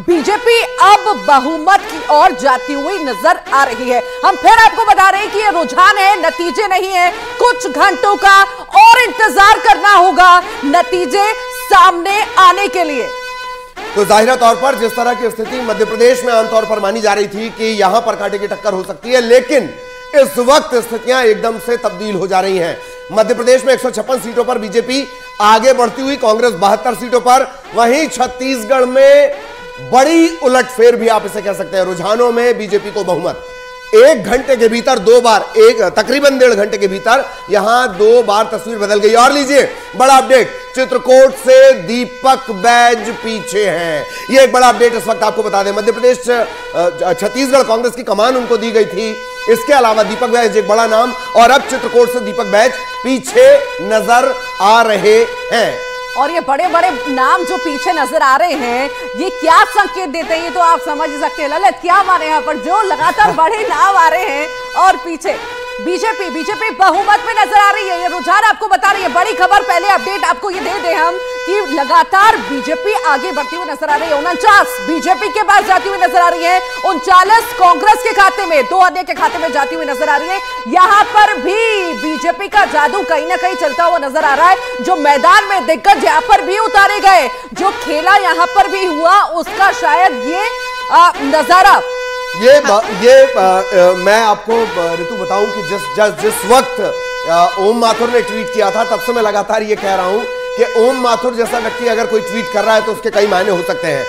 BJP अब बहुमत की ओर जाती हुई नज़र आ रही है। हम फिर आपको बता रहे हैं कि ये रुझान है, नतीजे नहीं है। कुछ घंटों का और इंतज़ार करना होगा नतीजे सामने आने के लिए। तो ज़ाहिर तौर पर जिस तरह की स्थिति मध्य प्रदेश में आमतौर पर मानी जा रही थी कि यहाँ पर कांटे की टक्कर हो सकती है, लेकिन इस वक्त स्थितियाँ एकदम से तब्दील हो जा रही हैं। मध्य प्रदेश में 156 सीटों पर बीजेपी आगे बढ़ती हुई, कांग्रेस बहत्तर सीटों पर। वहीं छत्तीसगढ़ में बड़ी उलटफेर भी आप इसे कह सकते हैं। रुझानों में बीजेपी को बहुमत। एक घंटे के भीतर दो बार, एक, तकरीबन डेढ़ घंटे के भीतर यहाँ दो बार तस्वीर बदल गई। और लीजिए, बड़ा अपडेट, चित्रकूट से दीपक बैज पीछे हैं। ये एक बड़ा अपडेट इस वक्त आपको बता दें। मध्य प्रदेश छत्तीसगढ़ कांग्रेस की कमान उनको दी गई थी। इसके अलावा दीपक बैज एक बड़ा नाम, और अब चित्रकूट से दीपक बैज पीछे नज़र आ रहे हैं। और ये बड़े बड़े नाम जो पीछे नज़र आ रहे हैं, ये क्या संकेत देते हैं? ये तो आप समझ सकते हैं। ललित, क्या माने यहाँ पर? जो लगातार बड़े नाम आ रहे हैं और पीछे बीजेपी बीजेपी बहुमत में नज़र आ रही है। ये रुझान आपको बता रही है। बड़ी खबर, पहले अपडेट आपको ये दे दे हम। कि लगातार बीजेपी आगे बढ़ती हुई नज़र आ रही है। उनचास बीजेपी के पास जाती हुई नज़र आ रही है। उनचालीस कांग्रेस के खाते में दो अन्य के खाते में जाती हुई नज़र आ रही है। यहाँ पर भी बीजेपी का जादू कहीं ना कहीं चलता हुआ नज़र आ रहा है जो मैदान में दिग्गज यहाँ पर भी उतारे गए। जो खेला यहाँ पर भी हुआ उसका शायद ये नज़ारा। ये ये मैं आपको ऋतु बताऊँ कि जिस, जिस वक्त ओम माथुर ने ट्वीट किया था तब से मैं लगातार ये कह रहा हूँ कि ओम माथुर जैसा व्यक्ति अगर कोई ट्वीट कर रहा है तो उसके कई मायने हो सकते हैं।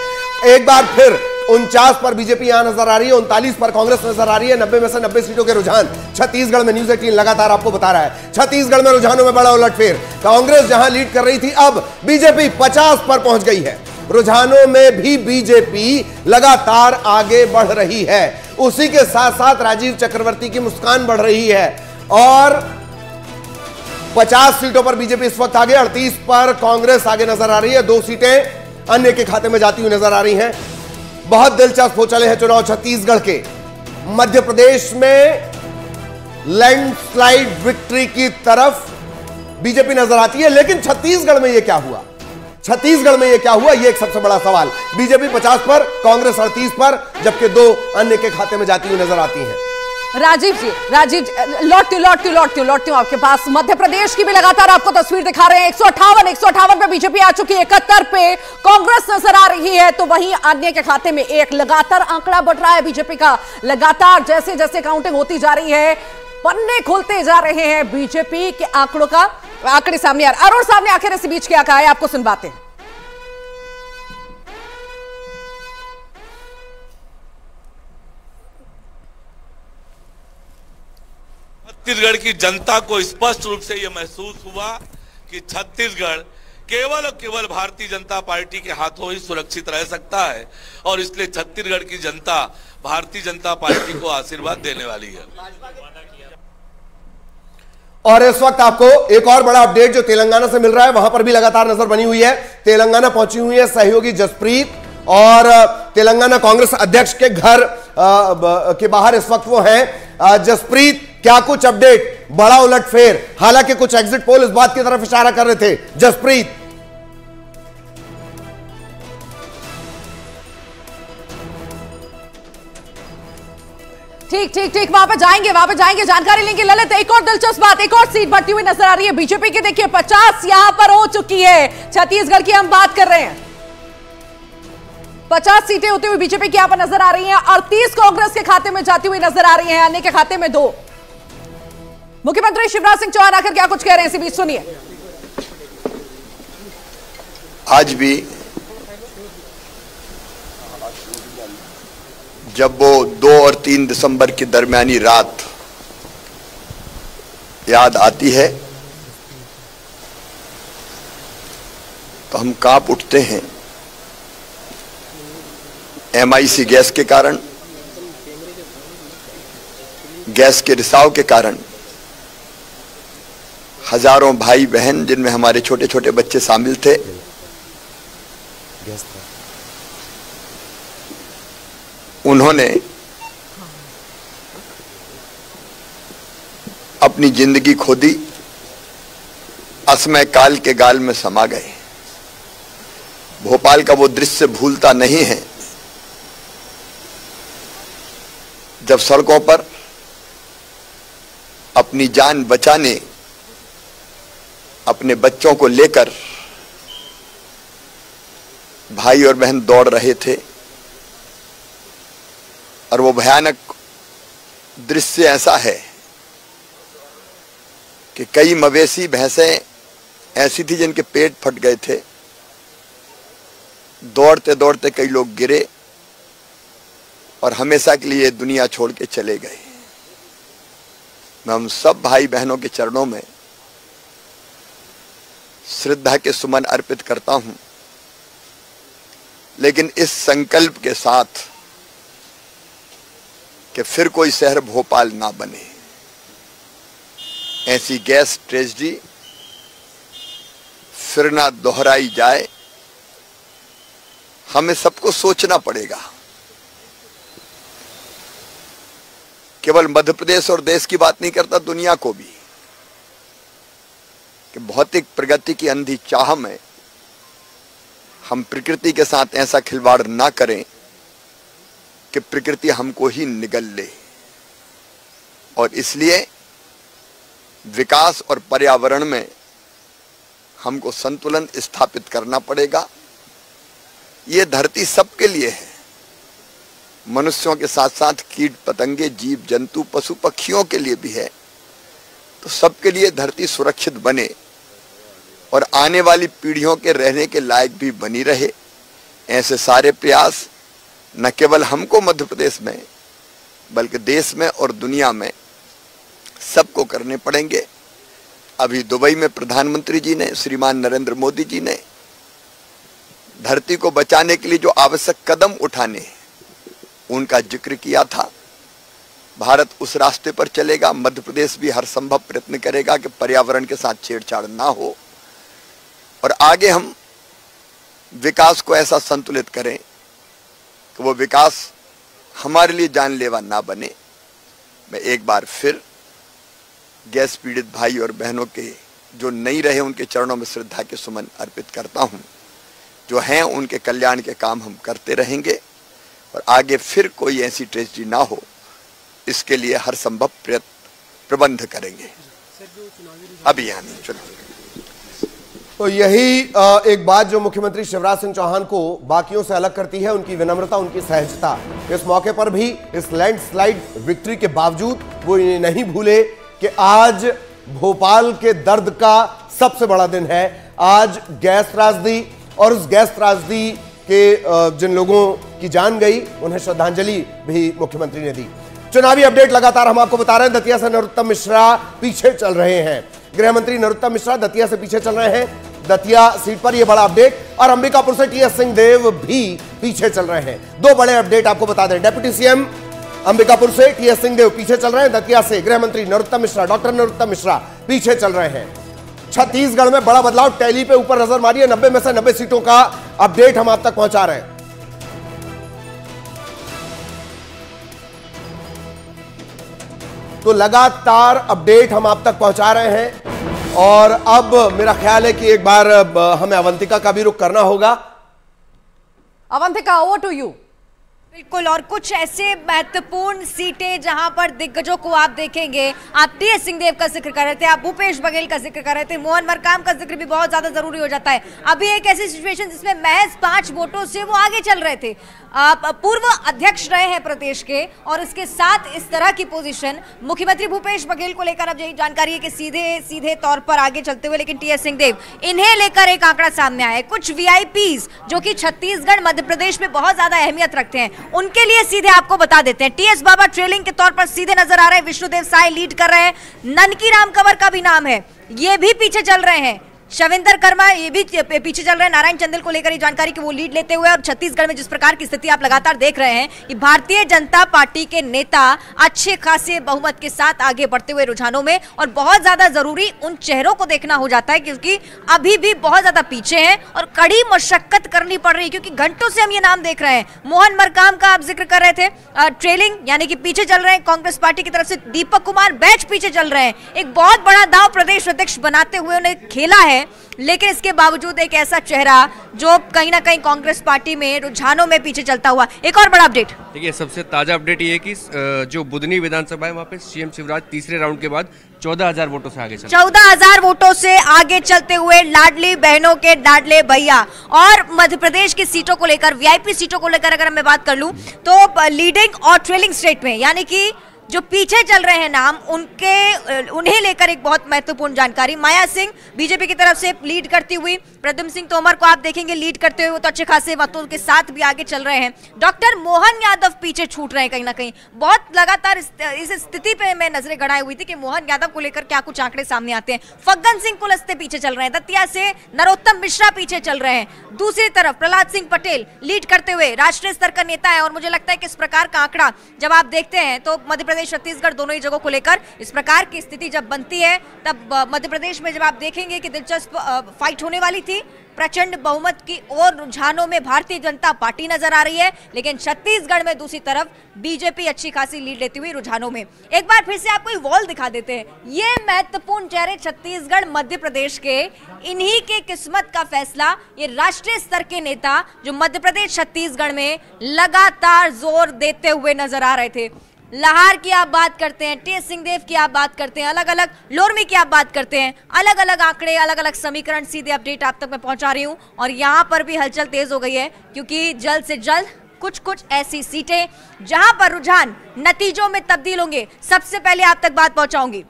एक बार फिर उनचास पर बीजेपी यहाँ नज़र आ रही है, उनतालीस पर कांग्रेस नज़र आ रही है, नब्बे में से नब्बे सीटों के रुझान। छत्तीसगढ़ में न्यूज़ एटीन लगातार आपको बता रहा है। छत्तीसगढ़ में रुझानों में बड़ा उलटफेर कांग्रेस जहाँ लीड कर रही थी, अब बीजेपी पचास पर पहुँच गई है। रुझानों में भी बीजेपी लगातार आगे बढ़ रही है। उसी के साथ साथ राजीव चक्रवर्ती की मुस्कान बढ़ रही है। और 50 सीटों पर बीजेपी इस वक्त आगे 38 पर कांग्रेस आगे नज़र आ रही है। दो सीटें अन्य के खाते में जाती हुई नज़र आ रही हैं। बहुत दिलचस्प हो चले हैं चुनाव छत्तीसगढ़ के। मध्य प्रदेश में लैंडस्लाइड विक्ट्री की तरफ़ बीजेपी नज़र आती है, लेकिन छत्तीसगढ़ में यह क्या हुआ? छत्तीसगढ़ में यह क्या हुआ? यह एक सबसे बड़ा सवाल। बीजेपी 50 पर, कांग्रेस 38 पर, जबकि दो अन्य के खाते में जाती हुई नज़र आती हैं। राजीव जी, राजीव लौटती लौटती लौटती हूँ लौटती हूँ आपके पास। मध्य प्रदेश की भी लगातार आपको तस्वीर दिखा रहे हैं। एक सौ अठावन एक सौ अठावन पे बीजेपी आ चुकी है। इकहत्तर पे कांग्रेस नज़र आ रही है। तो वहीं अन्य के खाते में एक लगातार आंकड़ा बढ़ रहा है बीजेपी का। लगातार जैसे जैसे काउंटिंग होती जा रही है, पन्ने खुलते जा रहे हैं बीजेपी के आंकड़ों का। आंकड़े सामने आ अरुण सामने आखिर इस बीच क्या कहा है? आपको सुनवाते हैं। छत्तीसगढ़ की जनता को स्पष्ट रूप से यह महसूस हुआ कि छत्तीसगढ़ केवल और केवल भारतीय जनता पार्टी के हाथों ही सुरक्षित रह सकता है और इसलिए छत्तीसगढ़ की जनता भारतीय जनता पार्टी को आशीर्वाद देने वाली है। और इस वक्त आपको एक और बड़ा अपडेट जो तेलंगाना से मिल रहा है, वहाँ पर भी लगातार नज़र बनी हुई है। तेलंगाना पहुँची हुई है सहयोगी जसप्रीत और तेलंगाना कांग्रेस अध्यक्ष के घर के बाहर इस वक्त वो हैं। जसप्रीत क्या कुछ अपडेट बड़ा उलटफेर हालाँकि कुछ एग्जिट पोल इस बात की तरफ़ इशारा कर रहे थे। जसप्रीत। ठीक ठीक ठीक, वहाँ पे जाएँगे, वहाँ पे जाएँगे। जानकारी लेंगे ललित। एक और दिलचस्प बात, एक और सीट बढ़ती हुई नज़र आ रही है। बीजेपी की देखिए, पचास यहाँ पर हो चुकी है। छत्तीसगढ़ की हम बात कर रहे हैं। पचास सीटें होती हुई बीजेपी की यहाँ पर नज़र आ रही हैं अड़तीस कांग्रेस के खाते में जाती हुई नज़र आ रही हैं। अन्य के खाते में दो। मुख्यमंत्री शिवराज सिंह चौहान आकर क्या कुछ कह रहे हैं? इसी बीच सुनिए। आज भी जब वो दो और तीन दिसंबर की दरमियानी रात याद आती है तो हम काँप उठते हैं एमआईसी गैस के कारण, गैस के रिसाव के कारण। हज़ारों भाई बहन जिनमें हमारे छोटे छोटे बच्चे शामिल थे। उन्होंने अपनी ज़िंदगी खो दी असमय काल के गाल में समा गए। भोपाल का वो दृश्य भूलता नहीं है। जब सड़कों पर अपनी जान बचाने अपने बच्चों को लेकर भाई और बहन दौड़ रहे थे और वो भयानक दृश्य ऐसा है कि कई मवेशी, भैंसें ऐसी थी जिनके पेट फट गए थे। दौड़ते दौड़ते कई लोग गिरे और हमेशा के लिए दुनिया छोड़ के चले गए। मैं हम सब भाई बहनों के चरणों में श्रद्धा के सुमन अर्पित करता हूँ। लेकिन इस संकल्प के साथ कि फिर कोई शहर भोपाल ना बने। ऐसी गैस ट्रेजडी, फिर ना दोहराई जाए, हमें सबको सोचना पड़ेगा। केवल मध्य प्रदेश और देश की बात नहीं करता, दुनिया को भी। कि भौतिक प्रगति की अंधी चाह में हम प्रकृति के साथ ऐसा खिलवाड़ ना करें कि प्रकृति हमको ही निगल ले। और इसलिए विकास और पर्यावरण में हमको संतुलन स्थापित करना पड़ेगा। ये धरती सबके लिए है। मनुष्यों के साथ साथ कीट, पतंगे, जीव, जंतु, पशु, पक्षियों के लिए भी है। तो सबके लिए धरती सुरक्षित बने और आने वाली पीढ़ियों के रहने के लायक भी बनी रहे। ऐसे सारे प्रयास न केवल हमको मध्य प्रदेश में, बल्कि देश में और दुनिया में सबको करने पड़ेंगे। अभी दुबई में प्रधानमंत्री जी ने, श्रीमान नरेंद्र मोदी जी ने धरती को बचाने के लिए जो आवश्यक कदम उठाने उनका ज़िक्र किया था। भारत उस रास्ते पर चलेगा मध्य प्रदेश भी हर संभव प्रयत्न करेगा कि पर्यावरण के साथ छेड़छाड़ ना हो। और आगे हम विकास को ऐसा संतुलित करें कि वो विकास हमारे लिए जानलेवा ना बने। मैं एक बार फिर गैस पीड़ित भाई और बहनों के जो नहीं रहे उनके चरणों में श्रद्धा के सुमन अर्पित करता हूँ। जो हैं, उनके कल्याण के काम हम करते रहेंगे और आगे फिर कोई ऐसी ट्रेजिडी ना हो। इसके लिए हर संभव प्रबंध करेंगे। अभी चुनाव। तो यही एक बात जो मुख्यमंत्री शिवराज सिंह चौहान को बाकियों से अलग करती है, उनकी विनम्रता, उनकी सहजता। इस मौके पर भी, इस लैंडस्लाइड विक्ट्री के बावजूद, वो ये नहीं भूले कि आज भोपाल के दर्द का सबसे बड़ा दिन है। आज गैस त्रासदी और उस गैस त्रासदी के जिन लोगों की जान गई, उन्हें श्रद्धांजलि भी मुख्यमंत्री ने दी। चुनावी अपडेट लगातार हम आपको बता रहे हैं, दतिया से नरोत्तम मिश्रा पीछे चल रहे हैं। गृह मंत्री नरोत्तम मिश्रा दतिया से पीछे चल रहे हैं। दतिया सीट पर यह बड़ा अपडेट, और अंबिकापुर से टीएस सिंह देव भी पीछे चल रहे हैं। दो बड़े अपडेट आपको बता दें, डेप्यूटी सीएम अंबिकापुर से टीएस सिंह देव पीछे चल रहे हैं, दतिया से गृह मंत्री नरोत्तम मिश्रा, डॉक्टर नरोत्तम मिश्रा पीछे चल रहे हैं। छत्तीसगढ़ में बड़ा बदलाव, टैली पे ऊपर नज़र मारी है नब्बे में से नब्बे सीटों का अपडेट हम आप तक पहुँचा रहे हैं। तो लगातार अपडेट हम आप तक पहुँचा रहे हैं। और अब मेरा ख्याल है कि एक बार हमें अवंतिका का भी रुख करना होगा। अवंतिका ओवर टू यू बिल्कुल और कुछ ऐसे महत्वपूर्ण सीटें जहाँ पर दिग्गजों को आप देखेंगे। आप टी एस सिंहदेव का ज़िक्र कर रहे थे आप भूपेश बघेल का ज़िक्र कर रहे थे मोहन मरकाम का ज़िक्र भी बहुत ज़्यादा ज़रूरी हो जाता है। अभी एक ऐसी सिचुएशन जिसमें महज पाँच वोटों से वो आगे चल रहे थे। पूर्व अध्यक्ष रहे हैं प्रदेश के, और इसके साथ इस तरह की पोजीशन मुख्यमंत्री भूपेश बघेल को लेकर अब यही जानकारी है कि सीधे सीधे तौर पर आगे चलते हुए, लेकिन टीएस सिंहदेव, इन्हें लेकर एक आंकड़ा सामने आया है। कुछ वीआईपीज जो कि छत्तीसगढ़ मध्य प्रदेश में बहुत ज़्यादा अहमियत रखते हैं, उनके लिए सीधे आपको बता देते हैं। टीएस बाबा ट्रेलिंग के तौर पर सीधे नज़र आ रहे हैं। विष्णुदेव साय लीड कर रहे हैं। ननकी राम कंवर का भी नाम है। ये भी पीछे चल रहे हैं। शविंदर कर्मा, ये भी पीछे चल रहे हैं। नारायण चंदेल को लेकर ये जानकारी कि वो लीड लेते हुए और छत्तीसगढ़ में जिस प्रकार की स्थिति आप लगातार देख रहे हैं कि भारतीय जनता पार्टी के नेता अच्छे खासे बहुमत के साथ आगे बढ़ते हुए रुझानों में और बहुत ज़्यादा ज़रूरी उन चेहरों को देखना हो जाता है क्योंकि अभी भी बहुत ज़्यादा पीछे है और कड़ी मशक्कत करनी पड़ रही है क्योंकि घंटों से हम ये नाम देख रहे हैं। मोहन मरकाम का आप ज़िक्र कर रहे थे ट्रेलिंग यानी कि पीछे चल रहे हैं कांग्रेस पार्टी की तरफ़ से दीपक कुमार बैच पीछे चल रहे हैं। एक बहुत बड़ा दाव प्रदेश अध्यक्ष बनाते हुए उन्हें खेला है। हैं लेकिन इसके बावजूद एक ऐसा चेहरा जो कहीं ना कहीं कांग्रेस पार्टी में रुझानों में पीछे चलता हुआ एक और बड़ा अपडेट। देखिए सबसे ताज़ा अपडेट ये है कि जो बुधनी विधानसभा है वहाँ पे सीएम शिवराज तीसरे राउंड के बाद चौदह हज़ार वोटों से आगे चल चौदह हज़ार वोटों से आगे चलते हुए लाडली बहनों के लाडले भैया और मध्य प्रदेश की सीटों को लेकर वीआईपी सीटों को लेकर अगर मैं बात कर लूँ तो लीडिंग और ट्रेलिंग स्टेट में यानी कि जो पीछे चल रहे हैं नाम उनके उन्हें लेकर एक बहुत महत्वपूर्ण जानकारी। माया सिंह बीजेपी की तरफ़ से लीड करती हुई प्रद्युम्न सिंह तोमर को आप देखेंगे लीड करते हुए वो तो अच्छे खासे मतों के साथ भी आगे चल रहे हैं। डॉक्टर मोहन यादव पीछे छूट रहे हैं कहीं ना कहीं। बहुत लगातार इस, स्थिति पे मैं नज़रें गड़ाई हुई थी कि मोहन यादव को लेकर क्या कुछ आंकड़े सामने आते हैं। फग्गन सिंह कुलस्ते पीछे चल रहे हैं दतिया से नरोत्तम मिश्रा पीछे चल रहे हैं। दूसरी तरफ़ प्रहलाद सिंह पटेल लीड करते हुए राष्ट्रीय स्तर का नेता है और मुझे लगता है कि इस प्रकार का आंकड़ा जब आप देखते हैं तो मध्य प्रदेश छत्तीसगढ़ दोनों ही जगहों को लेकर इस प्रकार की स्थिति जब बनती है, तब मध्य प्रदेश में जब आप देखेंगे कि दिलचस्प फाइट होने वाली थी। प्रचंड बहुमत की ओर रुझानों में भारतीय जनता पार्टी नज़र आ रही है, लेकिन छत्तीसगढ़ में दूसरी तरफ़ बीजेपी अच्छी खासी लीड लेती हुई रुझानों में। एक बार फिर से आपको वॉल दिखा देते हैं। ये महत्वपूर्ण चेहरे छत्तीसगढ़ मध्य प्रदेश के, इन्हीं के किस्मत का फैसला, ये राष्ट्रीय स्तर के नेता जो मध्य प्रदेश छत्तीसगढ़ में लगातार ज़ोर देते हुए नज़र आ रहे थे। लहार की आप बात करते हैं, टी एस सिंहदेव की आप बात करते हैं अलग अलग लोरमी की आप बात करते हैं अलग अलग आंकड़े अलग अलग समीकरण, सीधे अपडेट आप तक मैं पहुँचा रही हूँ, और यहाँ पर भी हलचल तेज हो गई है, क्योंकि जल्द से जल्द कुछ कुछ ऐसी सीटें, जहाँ पर रुझान नतीजों में तब्दील होंगे, सबसे पहले आप तक बात पहुंचाऊँगी।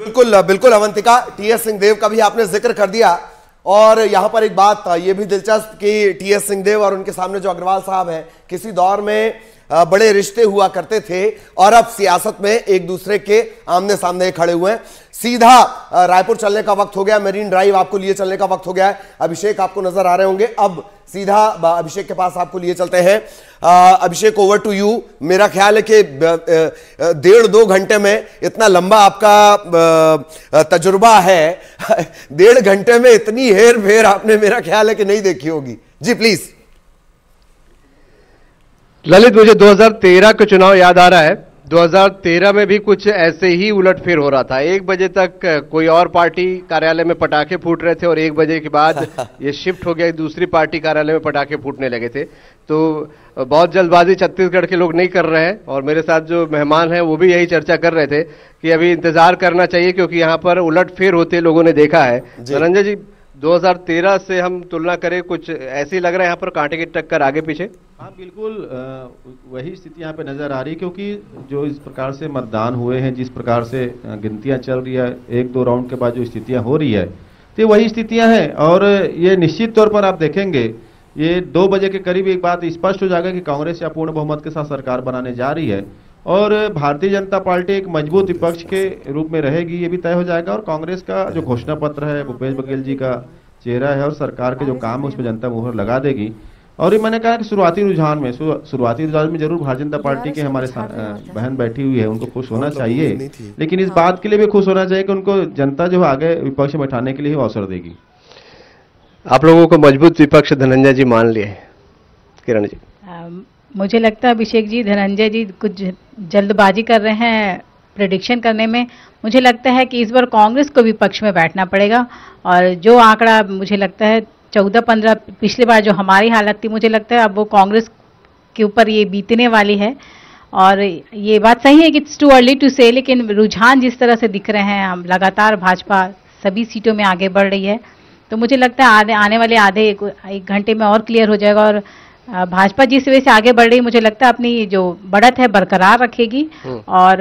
बिल्कुल बिल्कुल, अवंतिका, टी एस सिंहदेव का भी आपने ज़िक्र कर दिया, और यहाँ पर एक बात, ये भी दिलचस्प कि टी एस सिंहदेव और उनके सामने जो अग्रवाल साहब हैं, किसी दौर में बड़े रिश्ते हुआ करते थे और अब सियासत में एक दूसरे के आमने सामने खड़े हुए हैं। सीधा रायपुर चलने का वक्त हो गया मेरीन ड्राइव आपको लिए चलने का वक्त हो गया है। अभिषेक आपको नज़र आ रहे होंगे। अब सीधा अभिषेक के पास आपको लिए चलते हैं। अभिषेक ओवर टू यू मेरा ख्याल है कि डेढ़ दो घंटे में इतना लंबा आपका तजुर्बा है। डेढ़ घंटे में इतनी हेर फेर आपने मेरा ख्याल है कि नहीं देखी होगी। जी प्लीज़ ललित मुझे 2013 का चुनाव याद आ रहा है। 2013 में भी कुछ ऐसे ही उलटफेर हो रहा था। एक बजे तक कोई और पार्टी कार्यालय में पटाखे फूट रहे थे और एक बजे के बाद ये शिफ्ट हो गया दूसरी पार्टी कार्यालय में पटाखे फूटने लगे थे। तो बहुत जल्दबाजी छत्तीसगढ़ के लोग नहीं कर रहे हैं और मेरे साथ जो मेहमान हैं वो भी यही चर्चा कर रहे थे कि अभी इंतज़ार करना चाहिए क्योंकि यहाँ पर उलटफेर होते लोगों ने देखा है। धनंजय जी 2013 से हम तुलना करें, कुछ ऐसे लग रहा है यहाँ पर कांटे की टक्कर आगे पीछे? हाँ बिल्कुल वही स्थिति यहाँ पे नज़र आ रही है, क्योंकि जो इस प्रकार से मतदान हुए हैं, जिस प्रकार से गिनतियाँ चल रही है, एक दो राउंड के बाद जो स्थितियाँ हो रही है तो वही स्थितियाँ हैं, और ये निश्चित तौर पर आप देखेंगे, ये दो बजे के करीब एक बात स्पष्ट हो जाएगा कि कांग्रेस या पूर्ण बहुमत के साथ सरकार बनाने जा रही है। और भारतीय जनता पार्टी एक मज़बूत विपक्ष के रूप में रहेगी ये भी तय हो जाएगा। और कांग्रेस का जो घोषणा पत्र है भूपेश बघेल जी का चेहरा है और सरकार के जो काम है उसमें जनता मुहर लगा देगी। और ये मैंने कहा कि शुरुआती रुझान में शुरू- शुरुआती रुझान में ज़रूर भारतीय जनता पार्टी के हमारे बहन बैठी हुई है उनको खुश होना चाहिए। लेकिन इस बात के लिए भी खुश होना चाहिए कि उनको जनता जो आगे विपक्ष में बैठाने के लिए अवसर देगी। आप लोगों को मज़बूत विपक्ष धनंजय जी मान लिए किरण जी। मुझे लगता है अभिषेक जी धनंजय जी कुछ जल्दबाजी कर रहे हैं प्रडिक्शन करने में मुझे लगता है कि इस बार कांग्रेस को भी पक्ष में बैठना पड़ेगा। और जो आंकड़ा मुझे लगता है चौदह पंद्रह पिछली बार जो हमारी हालत थी मुझे लगता है अब वो कांग्रेस के ऊपर ये बीतने वाली है। और ये बात सही है कि इट्स टू अर्ली टू से लेकिन रुझान जिस तरह से दिख रहे हैं हम लगातार भाजपा सभी सीटों में आगे बढ़ रही है। तो मुझे लगता है आने वाले आधे एक, घंटे में और क्लियर हो जाएगा और भाजपा जिस वजह से आगे बढ़ रही। मुझे लगता है अपनी जो बढ़त है बरकरार रखेगी और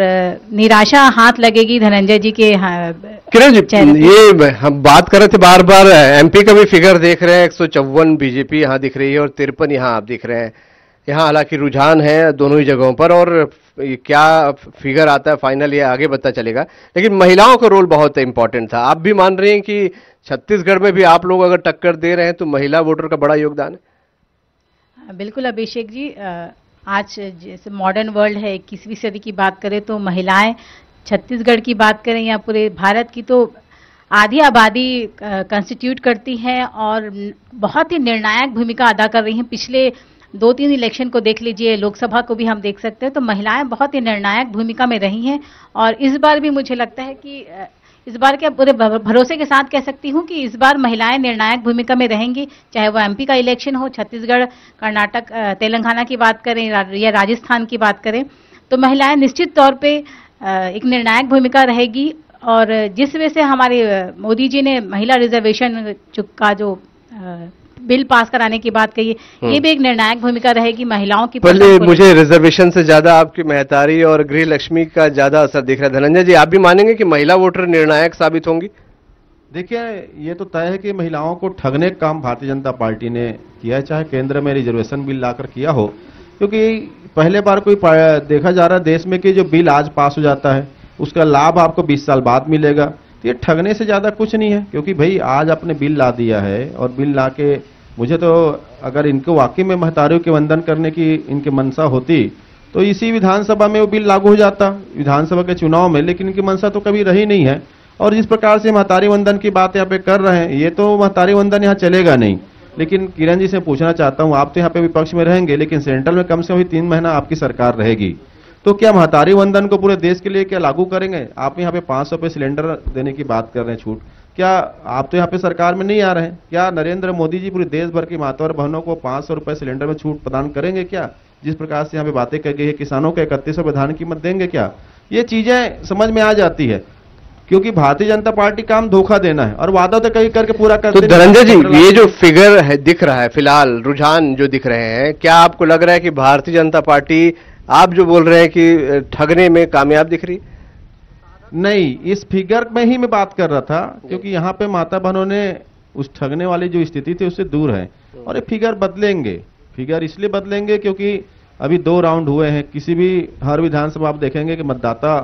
निराशा हाथ लगेगी धनंजय जी के हाँ, किरण जी ये हम बात कर रहे थे बार बार एमपी का भी फिगर देख रहे हैं एक सौ चौवन बीजेपी यहाँ दिख रही है और तिरपन यहाँ आप दिख रहे हैं। यहाँ हालाँकि रुझान है दोनों ही जगहों पर और क्या फिगर आता है फाइनल ये आगे पता चलेगा। लेकिन महिलाओं का रोल बहुत इंपॉर्टेंट था। आप भी मान रहे हैं कि छत्तीसगढ़ में भी आप लोग अगर टक्कर दे रहे हैं तो महिला वोटर का बड़ा योगदान है। बिल्कुल अभिषेक जी आज जैसे मॉडर्न वर्ल्ड है इक्कीसवीं सदी की बात करें तो महिलाएँ छत्तीसगढ़ की बात करें या पूरे भारत की तो आधी आबादी कंस्टिट्यूट करती हैं और बहुत ही निर्णायक भूमिका अदा कर रही हैं। पिछले दो तीन इलेक्शन को देख लीजिए, लोकसभा को भी हम देख सकते हैं तो महिलाएँ बहुत ही निर्णायक भूमिका में रही हैं। और इस बार भी मुझे लगता है कि इस बार के पूरे भरोसे के साथ कह सकती हूँ कि इस बार महिलाएँ निर्णायक भूमिका में रहेंगी, चाहे वो एमपी का इलेक्शन हो, छत्तीसगढ़, कर्नाटक तेलंगाना की बात करें या राजस्थान की बात करें तो महिलाएँ निश्चित तौर पर एक निर्णायक भूमिका रहेगी और जिस वजह से हमारे मोदी जी ने महिला रिजर्वेशन का जो बिल पास कराने की बात कही। ये भी एक निर्णायक भूमिका रहेगी महिलाओं की पहले मुझे रिजर्वेशन से ज़्यादा आपकी महतारी और गृह लक्ष्मी का ज़्यादा असर दिख रहा है। धनंजय जी आप भी मानेंगे कि महिला वोटर निर्णायक साबित होंगी? देखिए ये तो तय है कि महिलाओं को ठगने का काम भारतीय जनता पार्टी ने किया है। चाहे केंद्र में रिजर्वेशन बिल लाकर किया हो क्योंकि पहले बार कोई देखा जा रहा है देश में कि जो बिल आज पास हो जाता है उसका लाभ आपको 20 साल बाद मिलेगा। तो ये ठगने से ज़्यादा कुछ नहीं है, क्योंकि भाई आज आपने बिल ला दिया है और बिल ला के मुझे तो अगर इनको वाकई में महतारियों के वंदन करने की इनकी मंशा होती तो इसी विधानसभा में वो बिल लागू हो जाता, विधानसभा के चुनाव में, लेकिन इनकी मंशा तो कभी रही नहीं है। और जिस प्रकार से महतारी वंदन की बात यहाँ पे कर रहे हैं, ये तो महतारी वंदन यहाँ चलेगा नहीं। लेकिन किरण जी से पूछना चाहता हूँ, आप तो यहाँ पे विपक्ष में रहेंगे, लेकिन सेंट्रल में कम से कम तीन महीना आपकी सरकार रहेगी। तो क्या महतारी वंदन को पूरे देश के लिए क्या लागू करेंगे? आप यहाँ पे पाँच सौ पे सिलेंडर देने की बात कर रहे हैं छूट। क्या आप तो यहाँ पे सरकार में नहीं आ रहे हैं? क्या नरेंद्र मोदी जी पूरे देश भर की माता और बहनों को पाँच सौ रुपए सिलेंडर में छूट प्रदान करेंगे क्या? जिस प्रकार से यहाँ पे बातें कही गई है किसानों को इकतीस सौ धान कीमत देंगे क्या? ये चीज़ें समझ में आ जाती है क्योंकि भारतीय जनता पार्टी काम धोखा देना है और वादा तो कहीं करके पूरा कर तो धनंजय जी ये जो फिगर है दिख रहा है फ़िलहाल रुझान जो दिख रहे हैं क्या आपको लग रहा है कि भारतीय जनता पार्टी आप जो बोल रहे हैं कि ठगने में कामयाब दिख रही नहीं, इस फिगर में ही मैं बात कर रहा था, क्योंकि यहाँ पे माता बहनों ने उस ठगने वाली जो स्थिति थी उससे दूर है। और ये फिगर बदलेंगे। फिगर इसलिए बदलेंगे क्योंकि अभी दो राउंड हुए हैं। किसी भी, हर विधानसभा आप देखेंगे कि मतदाता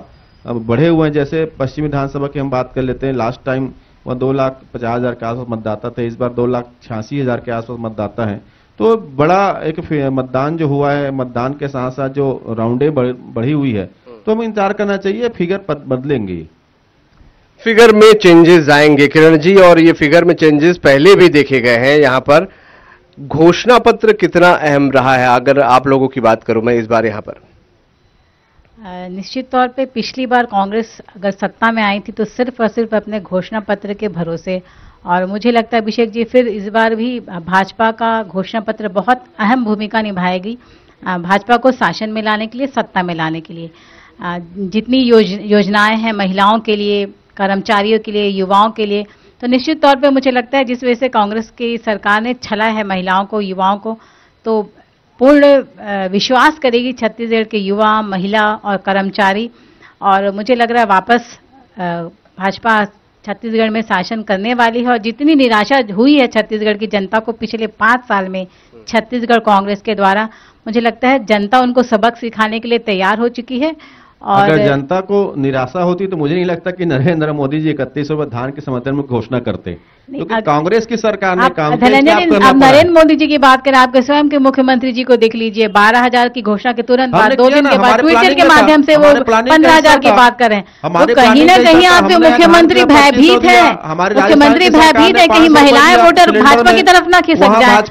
अब बढ़े हुए हैं। जैसे पश्चिम विधानसभा की हम बात कर लेते हैं लास्ट टाइम वह दो लाख पचास हज़ार के आसपास मतदाता थे। इस बार दो लाख छियासी हज़ार के आसपास मतदाता है। तो बड़ा एक मतदान जो हुआ है मतदान के साथ साथ जो राउंडे बढ़ी हुई है तो हमें इंतज़ार करना चाहिए फिगर बदलेंगे। फिगर में चेंजेस आएँगे। किरण जी और ये फिगर में चेंजेस पहले भी देखे गए हैं यहाँ पर। घोषणा पत्र कितना अहम रहा है अगर आप लोगों की बात करूँ मैं इस बार यहाँ पर। निश्चित तौर पे पिछली बार कांग्रेस अगर सत्ता में आई थी तो सिर्फ़ और सिर्फ़ अपने घोषणा पत्र के भरोसे और मुझे लगता है अभिषेक जी फिर इस बार भी भाजपा का घोषणा पत्र बहुत अहम भूमिका निभाएगी भाजपा को शासन में लाने के लिए सत्ता में लाने के लिए। जितनी योज, योजनाएँ हैं महिलाओं के लिए कर्मचारियों के लिए युवाओं के लिए तो निश्चित तौर पे मुझे लगता है जिस वजह से कांग्रेस की सरकार ने छला है महिलाओं को युवाओं को तो पूर्ण विश्वास करेगी छत्तीसगढ़ के युवा महिला और कर्मचारी। और मुझे लग रहा है वापस भाजपा छत्तीसगढ़ में शासन करने वाली है और जितनी निराशा हुई है छत्तीसगढ़ की जनता को पिछले पाँच साल में छत्तीसगढ़ कांग्रेस के द्वारा, मुझे लगता है जनता उनको सबक सिखाने के लिए तैयार हो चुकी है और अगर जनता को निराशा होती तो मुझे नहीं लगता कि नरेंद्र मोदी जी इकतीस धान के समर्थन में घोषणा करते। क्योंकि कांग्रेस की सरकार ने काम किया, धनंजय आप नरेंद्र मोदी जी की बात करें आपके स्वयं के मुख्यमंत्री जी को देख लीजिए बारह हज़ार की घोषणा के तुरंत बाद दो दिन के बाद ट्विटर के माध्यम से वो पंद्रह हज़ार की बात कर। रहे हैं तो कहीं ना कहीं आपके मुख्यमंत्री भयभीत है। मुख्यमंत्री भयभीत है कहीं महिलाएँ वोटर भाजपा की तरफ़ ना खिसक जाए।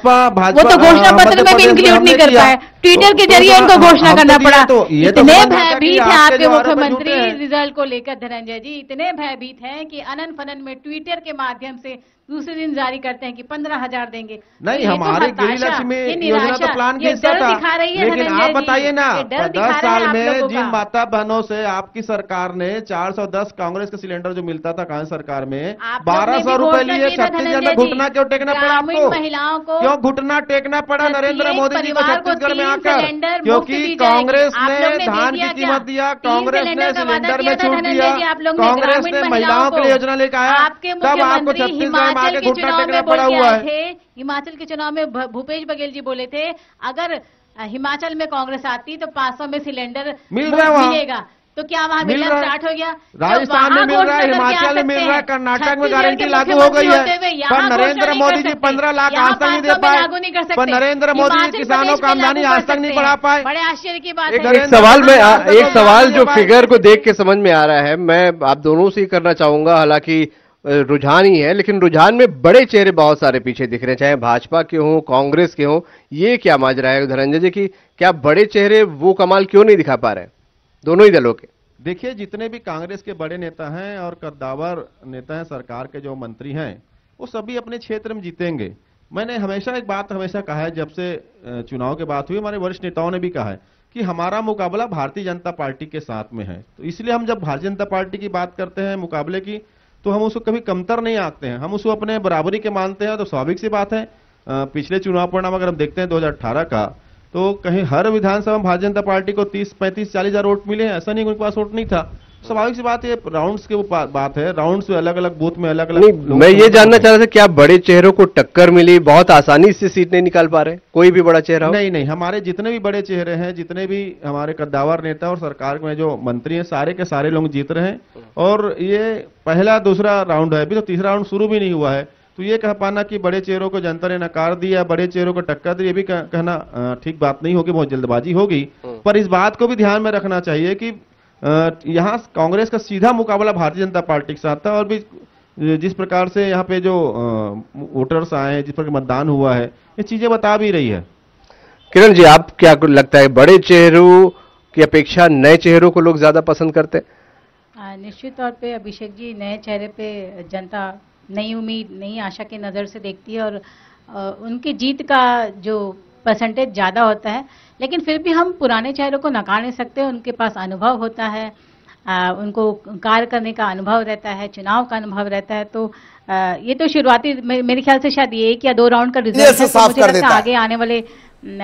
वो तो घोषणा पत्र में भी इंक्लूड नहीं कर पाए। ट्विटर के तो- ज़रिए तो इनको घोषणा करना पड़ा। तो तो इतने कि भयभीत है आपके मुख्यमंत्री रिज़ल्ट को लेकर धनंजय जी इतने भयभीत हैं कि अनन फनन में ट्विटर के माध्यम से दूसरे दिन जारी करते हैं कि पंद्रह हज़ार देंगे। नहीं तो हमारे गृहलक्ष्मी योजना तो प्लान ये था। लेकिन आप बताइए ना दस साल में जिन माता बहनों से आपकी सरकार ने 410 कांग्रेस का सिलेंडर जो मिलता था कांग्रेस सरकार में बारह सौ रूपए लिए छत्तीसगढ़ में घुटना क्यों टेकना पड़ा आपको? महिलाओं को क्यों घुटना टेकना पड़ा नरेंद्र मोदी जी को छत्तीसगढ़ में आकर? क्योंकि कांग्रेस ने धान की कीमत दिया कांग्रेस ने सिलेंडर में छूट दिया। कांग्रेस ने महिलाओं के लिए योजना लेकर आया। तब आपको छत्तीसगढ़ में हिमाचल के चुनाव में बोल के आए थे हिमाचल के चुनाव में भूपेश बघेल जी बोले थे अगर हिमाचल में कांग्रेस आती तो 500 में सिलेंडर मिल रहा है मिलेगा। तो क्या वहाँ मिलना स्टार्ट हो गया? तो राजस्थान में मिल रहा है हिमाचल में मिल रहा है कर्नाटक में गारंटी लागू हो गई है। पर नरेंद्र मोदी जी पंद्रह लाख आज तक नहीं दे पाए। लागू नहीं कर सकते। पर नरेंद्र मोदी जी किसानों को आमदनी आज तक नहीं बढ़ा पाए। बड़े आश्चर्य की बात एक है। एक सवाल में एक सवाल जो फिगर को देख के समझ में आ रहा है मैं आप दोनों से ही करना चाहूँगा हालाँकि रुझान ही है, लेकिन रुझान में बड़े चेहरे बहुत सारे पीछे दिख रहे हैं, चाहे भाजपा के हों, कांग्रेस के हों, ये क्या माजरा है धनंजय जी की? क्या बड़े चेहरे वो कमाल क्यों नहीं दिखा पा रहे? दोनों ही दलों के। देखिए, जितने भी कांग्रेस के बड़े नेता हैं और कद्दावर नेता हैं, सरकार के जो मंत्री हैं, वो सभी अपने क्षेत्र में जीतेंगे। मैंने हमेशा एक बात हमेशा कहा है, जब से चुनाव के बात हुई, हमारे वरिष्ठ नेताओं ने भी कहा है कि हमारा मुकाबला भारतीय जनता पार्टी के साथ में है। तो इसलिए हम जब भारतीय जनता पार्टी की बात करते हैं, मुकाबले की तो हम उसको कभी कमतर नहीं आंकते हैं। हम उसको अपने बराबरी के मानते हैं तो स्वाभाविक सी बात है। पिछले चुनाव परिणाम अगर हम देखते हैं 2018 का तो कहीं हर विधानसभा भारतीय जनता पार्टी को 30 पैंतीस, चालीस हज़ार वोट मिले हैं। ऐसा नहीं उनके पास वोट नहीं था। स्वाभाविक सी बात ये राउंड्स के वो बात है। राउंड्स में अलग अलग बूथ में अलग अलग मैं ये जानना चाह रहा था क्या बड़े चेहरों को टक्कर मिली बहुत आसानी से सीट नहीं निकाल पा रहे। कोई भी बड़ा चेहरा नहीं नहीं हमारे जितने भी बड़े चेहरे हैं जितने भी हमारे कद्दावर नेता और सरकार में जो मंत्री हैं सारे के सारे लोग जीत रहे हैं। और ये पहला दूसरा राउंड है। अभी तो तीसरा राउंड शुरू भी नहीं हुआ है। तो ये कह पाना कि बड़े चेहरों को जनता ने नकार दिया बड़े चेहरों को टक्कर दी ये भी कहना ठीक बात नहीं होगी बहुत जल्दबाजी होगी। पर इस बात को भी ध्यान में रखना चाहिए कि यहाँ कांग्रेस का सीधा मुकाबला भारतीय जनता पार्टी के साथ था और भी जिस प्रकार से यहाँ पे जो वोटर्स आए हैं जिस प्रकार मतदान हुआ है ये चीज़ें बता भी रही है। किरण जी आप क्या लगता है बड़े चेहरों की अपेक्षा नए चेहरों को लोग ज़्यादा पसंद करते हैं? निश्चित तौर पे अभिषेक जी नए चेहरे पे जनता नई उम्मीद नई आशा की नज़र से देखती है और उनकी जीत का जो परसेंटेज ज़्यादा होता है लेकिन फिर भी हम पुराने चेहरों को नकार नहीं सकते उनके पास अनुभव होता है आ, उनको कार्य करने का अनुभव रहता है चुनाव का अनुभव रहता है तो आ, ये तो शुरुआती मे- मेरे ख्याल से शायद एक या दो राउंड का रिज़ल्ट है तो साफ़ मुझे कर लगता देता है। आगे आने वाले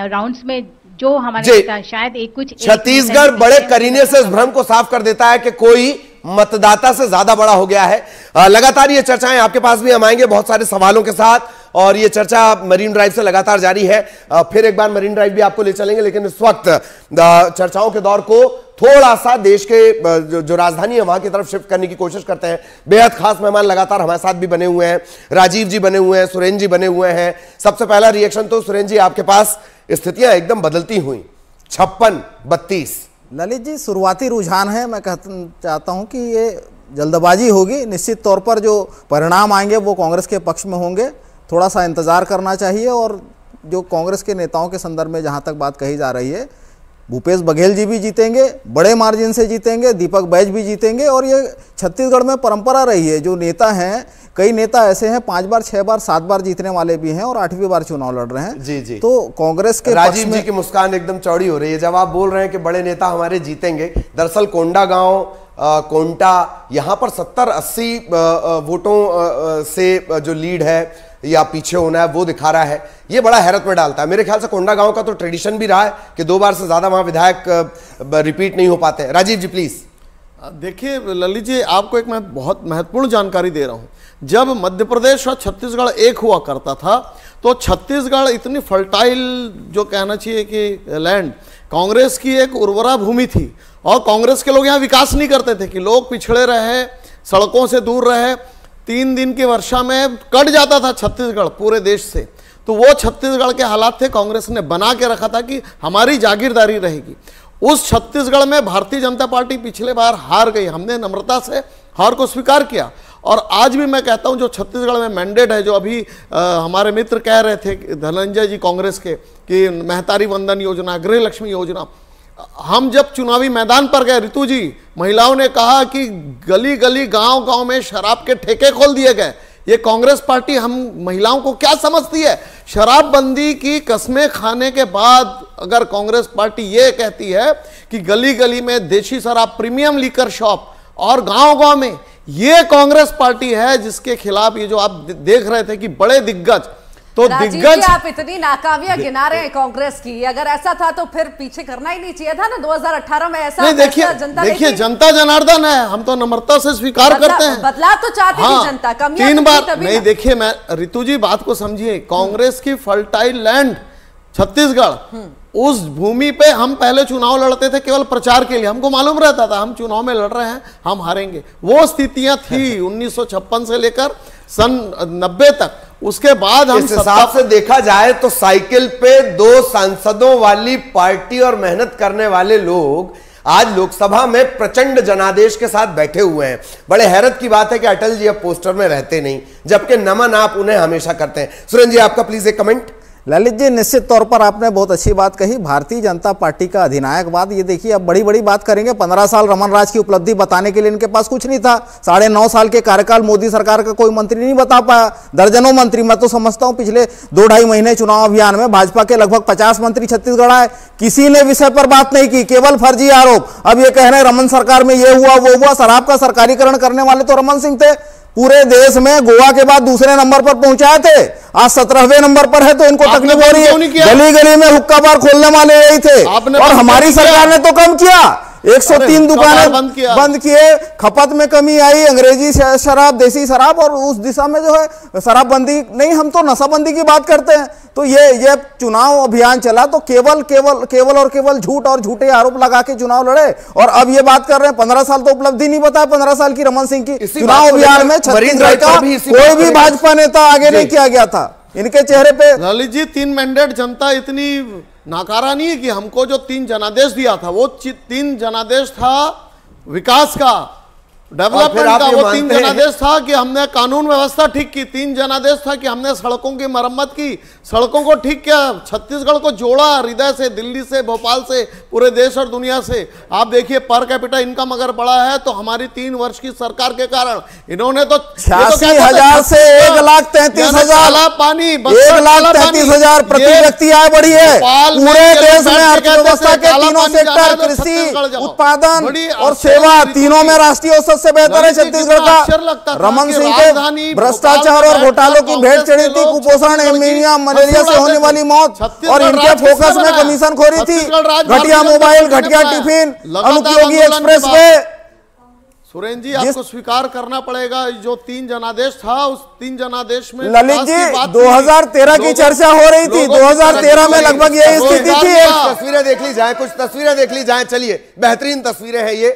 राउंड्स में जो हमारे शायद एक कुछ छत्तीसगढ़ बड़े करीने से इस भ्रम को साफ़ कर देता है कि कोई मतदाता से ज़्यादा बड़ा हो गया है। लगातार ये चर्चाएँ आपके पास भी हम आएँगे बहुत सारे सवालों के साथ और ये चर्चा मरीन ड्राइव से लगातार जारी है। फिर एक बार मरीन ड्राइव भी आपको ले चलेंगे लेकिन इस वक्त चर्चाओं के दौर को थोड़ा सा देश के जो, राजधानी है वहाँ की तरफ़ शिफ्ट करने की कोशिश करते हैं। बेहद खास मेहमान लगातार हमारे साथ भी बने हुए हैं। राजीव जी बने हुए हैं सुरेन जी बने हुए हैं। सबसे पहला रिएक्शन तो सुरेन जी आपके पास स्थितियाँ एकदम बदलती हुई। छप्पन बत्तीस। ललित जी, शुरुआती रुझान है। मैं कहता, चाहता हूँ कि ये जल्दबाजी होगी। निश्चित तौर पर जो परिणाम आएँगे, वो कांग्रेस के पक्ष में होंगे। थोड़ा सा इंतज़ार करना चाहिए और जो कांग्रेस के नेताओं के संदर्भ में जहाँ तक बात कही जा रही है, भूपेश बघेल जी भी जीतेंगे, बड़े मार्जिन से जीतेंगे, दीपक बैज भी जीतेंगे और ये छत्तीसगढ़ में परंपरा रही है। जो नेता हैं कई नेता ऐसे हैं पाँच बार छह बार सात बार जीतने वाले भी हैं और आठवीं बार चुनाव लड़ रहे हैं। जी, जी। तो कांग्रेस के राजीव जी की मुस्कान एकदम चौड़ी हो रही है। जब आप बोल रहे हैं कि बड़े नेता हमारे जीतेंगे दरअसल कोंडा गाँव कोंटा यहाँ पर 70 80 अ, अ, वोटों से जो लीड है या पीछे होना है वो दिखा रहा है। ये बड़ा हैरत में डालता है। मेरे ख्याल से कोंडा गाँव का तो ट्रेडिशन भी रहा है कि दो बार से ज़्यादा वहाँ विधायक रिपीट नहीं हो पाते। राजीव जी प्लीज़। देखिए, ललित जी, आपको एक मैं बहुत महत्वपूर्ण जानकारी दे रहा हूँ। जब मध्य प्रदेश और छत्तीसगढ़ एक हुआ करता था तो छत्तीसगढ़ इतनी फर्टाइल जो कहना चाहिए कि लैंड कांग्रेस की एक उर्वरा भूमि थी और कांग्रेस के लोग यहाँ विकास नहीं करते थे कि लोग पिछड़े रहे, सड़कों से दूर रहे। तीन दिन की वर्षा में कट जाता था छत्तीसगढ़ पूरे देश से। तो वो छत्तीसगढ़ के हालात थे, कांग्रेस ने बना के रखा था कि हमारी जागीरदारी रहेगी। उस छत्तीसगढ़ में भारतीय जनता पार्टी पिछले बार हार गई। हमने नम्रता से हार को स्वीकार किया। और आज भी मैं कहता हूँ जो छत्तीसगढ़ में मैंडेट है जो अभी आ, हमारे मित्र कह रहे थे धनंजय जी कांग्रेस के कि महतारी वंदन योजना गृह लक्ष्मी योजना हम जब चुनावी मैदान पर गए ऋतु जी महिलाओं ने कहा कि गली गली गाँव गाँव में शराब के ठेके खोल दिए गए। ये कांग्रेस पार्टी हम महिलाओं को क्या समझती है? शराबबंदी की कस्में खाने के बाद अगर कांग्रेस पार्टी ये कहती है कि गली गली में देशी शराब प्रीमियम लीकर शॉप और गाँव गाँव में ये कांग्रेस पार्टी है जिसके खिलाफ ये जो आप देख रहे थे कि बड़े दिग्गज तो दिग्गज आप इतनी नाकामियाँ गिना रहे हैं कांग्रेस की। अगर ऐसा था तो फिर पीछे करना ही नहीं चाहिए था ना। 2018 में ऐसा देखिए जनता देखिए जनता जनार्दन है। हम तो नम्रता से स्वीकार करते हैं। बदलाव तो चाहती थी जनता, कमियाँ तीन तो बार नहीं देखिए मैं ऋतु जी बात को समझिए। कांग्रेस की फर्टाइल लैंड छत्तीसगढ़ उस भूमि पे हम पहले चुनाव लड़ते थे केवल प्रचार के लिए। हमको मालूम रहता था हम चुनाव में लड़ रहे हैं हम हारेंगे। वो स्थितियाँ थी 1956 से लेकर सन 90 तक। उसके बाद हम इस हिसाब से देखा जाए तो साइकिल पे दो सांसदों वाली पार्टी और मेहनत करने वाले लोग आज लोकसभा में प्रचंड जनादेश के साथ बैठे हुए हैं। बड़े हैरत की बात है कि अटल जी अब पोस्टर में रहते नहीं जबकि नमन आप उन्हें हमेशा करते हैं। सुरेंद्र जी आपका प्लीज़ एक कमेंट ललित जी, निश्चित तौर पर आपने बहुत अच्छी बात कही। भारतीय जनता पार्टी का अधिनायक अधिनायकवाद ये देखिए, अब बड़ी बड़ी बात करेंगे। पंद्रह साल रमन राज की उपलब्धि बताने के लिए इनके पास कुछ नहीं था। साढ़े नौ साल के कार्यकाल मोदी सरकार का कोई मंत्री नहीं बता पाया। दर्जनों मंत्री, मैं तो समझता हूँ, पिछले दो ढाई महीने चुनाव अभियान में भाजपा के लगभग पचास मंत्री छत्तीसगढ़ आए। किसी ने विषय पर बात नहीं की, केवल फर्जी आरोप। अब ये कह रहे रमन सरकार में ये हुआ, वो हुआ, शराब का सरकारीकरण करने वाले तो रमन सिंह थे। पूरे देश में गोवा के बाद दूसरे नंबर पर पहुँचाए थे। आज सत्रहवें नंबर पर है तो इनको तकलीफ़ हो रही है। गली गली में हुक्का बार खोलने वाले यही थे। और हमारी सरकार ने तो कम किया। 103 अरे, हुक्का दुकानें बंद किया। बंद किए खपत में कमी आई अंग्रेज़ी शराब देसी शराब और उस दिशा में जो है शराबबंदी नहीं हम तो नशाबंदी की बात करते हैं। तो ये ये चुनाव अभियान चला तो केवल केवल केवल और केवल झूठ और झूठे आरोप लगा के चुनाव लड़े। और अब ये बात कर रहे हैं पंद्रह साल तो उपलब्धि नहीं बताया पंद्रह साल की रमन सिंह की। चुनाव अभियान में छत्तीसगढ़ का कोई भी भाजपा नेता आगे नहीं किया गया था। इनके चेहरे पे ललित जी तीन मैंडेट जनता इतनी नाकारा नहीं है कि हमको जो तीन जनादेश दिया था, वो तीन जनादेश था विकास का। डेवलपमेंट का वो तीन जनादेश था कि हमने कानून व्यवस्था ठीक की तीन जनादेश था कि हमने सड़कों की मरम्मत की सड़कों को ठीक किया छत्तीसगढ़ को जोड़ा हृदय से दिल्ली से भोपाल से पूरे देश और दुनिया से। आप देखिए पर कैपिटा इनकम अगर बढ़ा है तो हमारी तीन वर्ष की सरकार के कारण इन्होंने तो तो छियासी हज़ार से एक लाख तैतीस हज़ार। पानी एक लाख तैंतीस। हज़ार प्रति व्यक्ति आय बढ़ी है। पूरे देश में अर्थव्यवस्था के तीनों सेक्टर तो कृषि उत्पादन और सेवा तीनों में राष्ट्रीय औसत से बेहतर है छत्तीसगढ़ का। रमन सिंह के भ्रष्टाचार और घोटालों की भेंट चढ़ी थी कुपोषण छत्तीसगढ़ मलेरिया से होने वाली मौत और इनके फोकस में कमीशन खोरी थी। घटिया मोबाइल घटिया टिफ़िन अनुपयोगी एक्सप्रेस। वे सुरेन जी आपको स्वीकार करना पड़ेगा जो तीन जनादेश था उस तीन जनादेश में ललित जी की बात थी। 2013 की चर्चा हो रही थी लोगों की 2013 में लगभग यही स्थिति थी। तस्वीरें देख ली जाए कुछ तस्वीरें देख ली जाए चलिए बेहतरीन तस्वीरें हैं ये।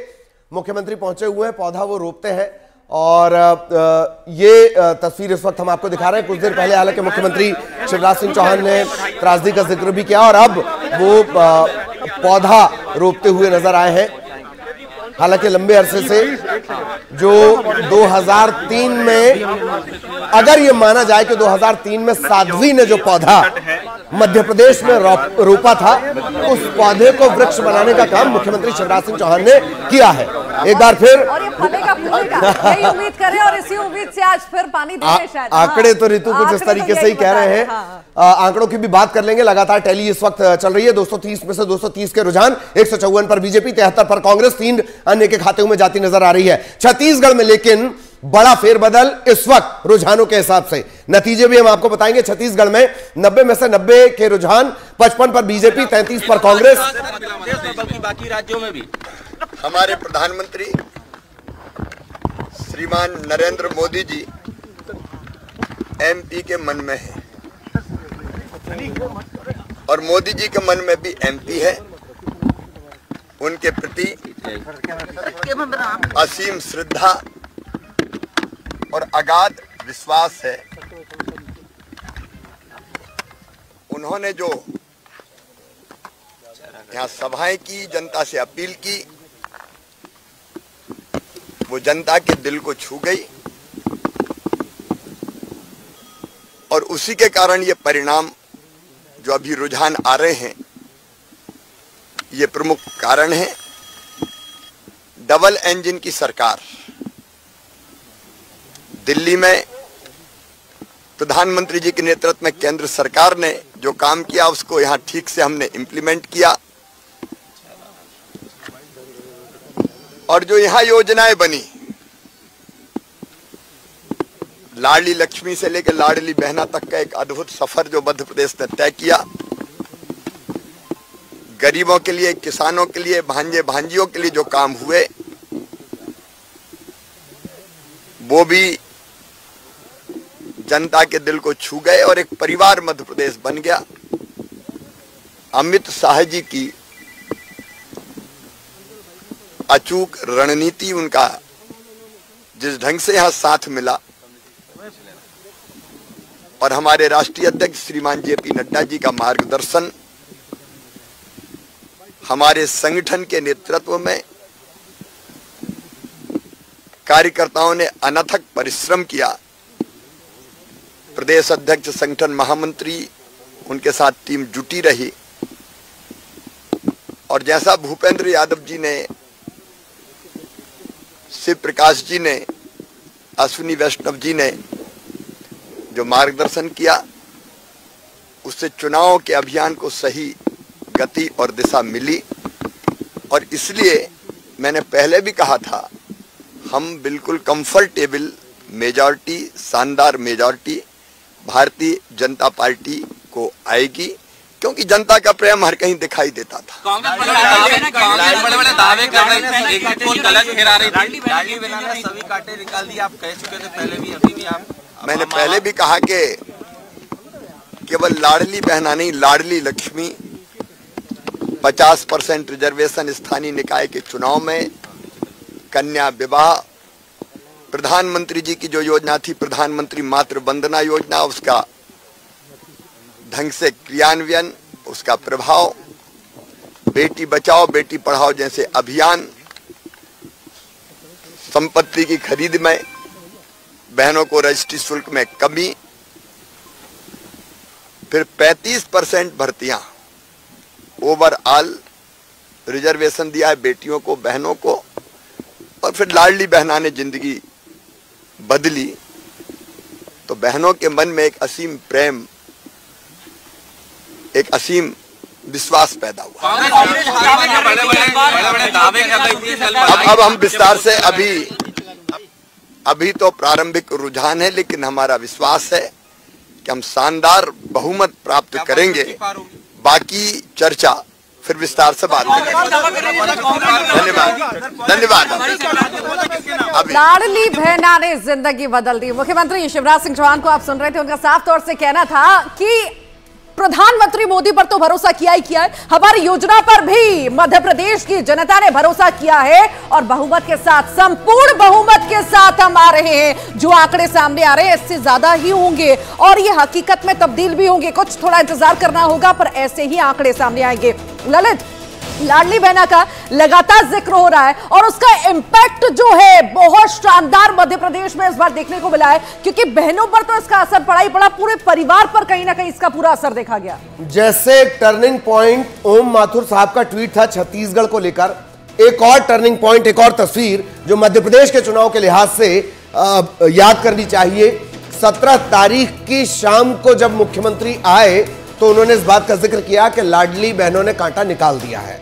मुख्यमंत्री पहुँचे हुए हैं, पौधा वो रोपते हैं। और ये तस्वीर इस वक्त हम आपको दिखा रहे हैं। कुछ देर पहले हालाँकि मुख्यमंत्री शिवराज सिंह चौहान ने त्रासदी का ज़िक्र भी किया और अब वो पौधा रोपते हुए नज़र आए हैं। हालाँकि लंबे अरसे से जो 2003 में, अगर ये माना जाए कि 2003 में साध्वी ने जो पौधा मध्य प्रदेश में रोपा था। उस पौधे को वृक्ष बनाने का काम मुख्यमंत्री शिवराज सिंह चौहान ने किया है। एक बार फिर और ये फलेगा फूलेगा यही उम्मीद करें और इसी उम्मीद से आज फिर पानी दे आ, रहे शायद आंकड़े हाँ। तो ऋतु कुछ इस तो तरीके से ही कह रहे हैं। हाँ। आंकड़ों की भी बात कर लेंगे। लगातार टैली इस वक्त चल रही है। 230 में से 230 के रुझान एक सौ चौवन पर बीजेपी तिहत्तर पर कांग्रेस तीन अन्य के खाते में जाती नज़र आ रही है। छत्तीसगढ़ में लेकिन बड़ा फेरबदल इस वक्त रुझानों के हिसाब से। नतीजे भी हम आपको बताएँगे छत्तीसगढ़ में 90 में से 90 के रुझान 55 पर बीजेपी 33 पर कांग्रेस। बल्कि बाकी राज्यों में भी। हमारे प्रधानमंत्री श्रीमान नरेंद्र मोदी जी एमपी के मन में है। और मोदी जी के मन में भी एमपी है। उनके प्रति असीम श्रद्धा और अगाध विश्वास है। उन्होंने जो यहाँ सभाएँ की, जनता से अपील की, वो जनता के दिल को छू गई। और उसी के कारण ये परिणाम जो अभी रुझान आ रहे हैं, ये प्रमुख कारण है। डबल इंजन की सरकार दिल्ली में प्रधानमंत्री जी के नेतृत्व में केंद्र सरकार ने जो काम किया, उसको यहाँ ठीक से हमने इम्प्लीमेंट किया। और जो यहाँ योजनाएँ बनी, लाडली लक्ष्मी से लेकर लाडली बहना तक का एक अद्भुत सफ़र जो मध्य प्रदेश ने तय किया। गरीबों के लिए, किसानों के लिए, भांजे भांजियों के लिए जो काम हुए, वो भी जनता के दिल को छू गए और एक परिवार मध्य प्रदेश बन गया। अमित शाह जी की अचूक रणनीति उनका जिस ढंग से यहाँ साथ मिला और हमारे राष्ट्रीय अध्यक्ष श्रीमान जेपी नड्डा जी का मार्गदर्शन, हमारे संगठन के नेतृत्व में कार्यकर्ताओं ने अनथक परिश्रम किया। प्रदेश अध्यक्ष, संगठन महामंत्री, उनके साथ टीम जुटी रही। और जैसा भूपेंद्र यादव जी ने, शिव प्रकाश जी ने, अश्विनी वैष्णव जी ने जो मार्गदर्शन किया, उससे चुनाव के अभियान को सही गति और दिशा मिली। और इसलिए मैंने पहले भी कहा था, हम बिल्कुल कंफर्टेबल मेजॉरिटी शानदार मेजॉरिटी भारतीय जनता पार्टी को आएगी क्योंकि जनता का प्रेम हर कहीं दिखाई देता था। कांग्रेस बड़े बड़े दावे कांग्रेस बड़े बड़े दावे कर रही थी एग्जिट गलत ठहरा रही थी। लाडली बहना ने सभी कांटे निकाल दिए आप कह चुके थे पहले भी अभी भी आप मैंने पहले भी कहा कि केवल लाडली बहना नहीं लाडली लक्ष्मी 50 परसेंट रिजर्वेशन स्थानीय निकाय के चुनाव में कन्या विवाह प्रधानमंत्री जी की जो योजना थी, प्रधानमंत्री मातृ वंदना योजना, उसका ढंग से क्रियान्वयन, उसका प्रभाव, बेटी बचाओ, बेटी पढ़ाओ जैसे अभियान, संपत्ति की खरीद में, बहनों को रजिस्ट्री शुल्क में कमी, फिर 35 परसेंट भर्तियाँ, ओवरऑल रिजर्वेशन दिया है बेटियों को, बहनों को, और फिर लाडली बहना ने ज़िंदगी बदली तो बहनों के मन में एक असीम प्रेम एक असीम विश्वास पैदा हुआ। अब अब हम विस्तार से अभी अभी तो प्रारंभिक रुझान है लेकिन हमारा विश्वास है कि हम शानदार बहुमत प्राप्त करेंगे। बाकी चर्चा फिर विस्तार से बात करेंगे। धन्यवाद। धन्यवाद। लाडली बहना ने ज़िंदगी बदल दी। मुख्यमंत्री शिवराज सिंह चौहान को आप सुन रहे थे। उनका साफ़ तौर से कहना था कि प्रधानमंत्री मोदी पर तो भरोसा किया ही किया है। हमारी योजना पर भी मध्य प्रदेश की जनता ने भरोसा किया है और बहुमत के साथ, संपूर्ण बहुमत के साथ हम आ रहे हैं। जो आंकड़े सामने आ रहे हैं, इससे ज़्यादा ही होंगे और ये हकीकत में तब्दील भी होंगे। कुछ थोड़ा इंतज़ार करना होगा, पर ऐसे ही आंकड़े सामने आएँगे। ललित लाडली बहना का लगातार ज़िक्र हो रहा है और उसका इंपैक्ट जो है, बहुत शानदार मध्य प्रदेश में इस बार देखने को मिला है, क्योंकि बहनों पर तो इसका असर पड़ा ही पड़ा, पूरे परिवार पर कहीं ना कहीं इसका पूरा असर देखा गया। जैसे टर्निंग पॉइंट ओम माथुर साहब का ट्वीट था छत्तीसगढ़ को लेकर। एक और टर्निंग पॉइंट एक और तस्वीर जो मध्य प्रदेश के चुनाव के लिहाज से याद करनी चाहिए। सत्रह तारीख की शाम को जब मुख्यमंत्री आए तो उन्होंने इस बात का ज़िक्र किया कि लाडली बहनों ने कांटा निकाल दिया है।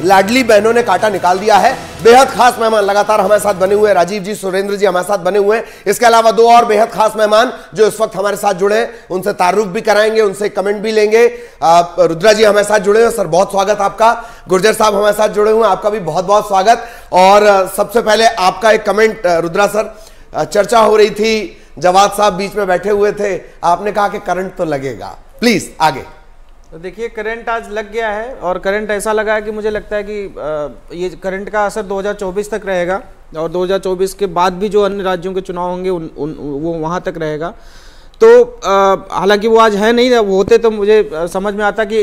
लाडली बहनों ने कांटा निकाल दिया है। बेहद खास मेहमान लगातार हमारे साथ बने हुए हैं। राजीव जी सुरेंद्र जी हमारे साथ बने हुए हैं। इसके अलावा दो और बेहद खास मेहमान जो इस वक्त हमारे साथ जुड़े हैं उनसे तारुफ भी कराएँगे उनसे कमेंट भी लेंगे। आ, रुद्रा जी हमारे साथ जुड़े हुए सर बहुत स्वागत आपका। गुर्जर साहब हमारे साथ जुड़े हुए हैं। आपका भी बहुत बहुत स्वागत। और सबसे पहले आपका एक कमेंट रुद्रा सर चर्चा हो रही थी जवाद साहब बीच में बैठे हुए थे आपने कहा कि करंट तो लगेगा। प्लीज़ आगे। तो देखिए करंट आज लग गया है और करंट ऐसा लगा है कि मुझे लगता है कि ये करंट का असर 2024 तक रहेगा और 2024 के बाद भी जो अन्य राज्यों के चुनाव होंगे उन, उन वो वहाँ तक रहेगा। तो हालाँकि वो आज है नहीं होते तो मुझे समझ में आता कि